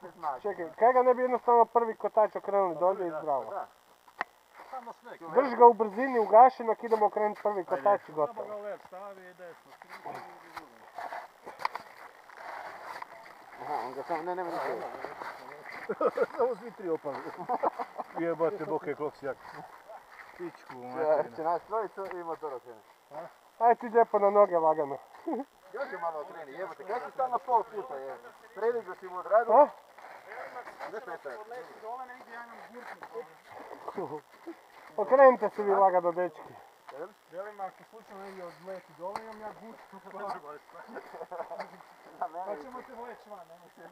se snađe. Čekaj, kaj ga ne bi jednostavno prvi kotač okrenuli dolje i zdravo? Da. Samo sve. Drži ga u brzini, ugaši, nek idemo okrenuti prvi kotač i Samo gotovo. ga lev stavi i desno. Aha, on ga samo, ne, nema ništa. Samo svi tri opali. Jebate boke kog si jak. Pičku, Će, materinu. će nas trojicu i motor okrene. Aj ti lijepo na noge lagano. Još je malo okreni, jebote, kako si stalno pol puta, jebote. Predigo si mu odradio. Okrenite se vi lagano, dečki. Velim, ako slučajno negdje odleti dole, imam ja mene. Pa ćemo te vleći van, nemoj se.